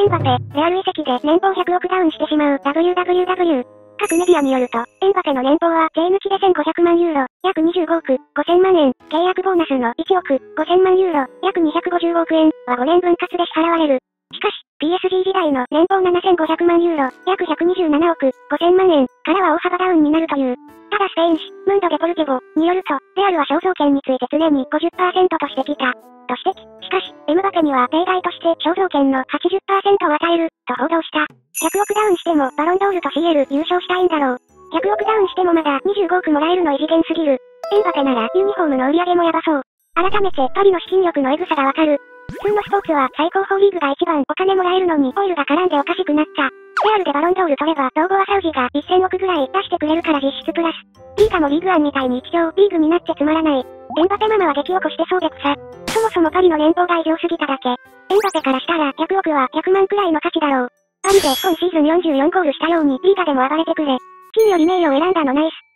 エンバペ、レアル移籍で年俸100億ダウンしてしまう WWW。各メディアによると、エンバペの年俸は税抜きで1500万ユーロ、約25億5000万円、契約ボーナスの1億5000万ユーロ、約250億円は5年分割で支払われる。PSG 時代の年俸7500万ユーロ、約127億5000万円からは大幅ダウンになるという。ただスペイン紙、ムンド・デポルテボによると、レアルは肖像権について常に50%としてきた。と指摘。しかし、エムバペには例外として肖像権の80%を与える、と報道した。100億ダウンしてもバロンドールと CL 優勝したいんだろう。100億ダウンしてもまだ25億もらえるの異次元すぎる。エンバペならユニフォームの売り上げもやばそう。改めてパリの資金力のエグさがわかる。普通のスポーツは最高峰リーグが一番お金もらえるのにオイルが絡んでおかしくなった。レアルでバロンドール取れば、統合はサウジが1000億ぐらい出してくれるから実質プラス。リーガもリーグアンみたいに一応リーグになってつまらない。エンバペママは激起こしてそうで草。そもそもパリの年俸が異常すぎただけ。エンバペからしたら100億は100万くらいの価値だろう。パリで今シーズン44ゴールしたようにリーガでも暴れてくれ。金より名誉を選んだのナイス。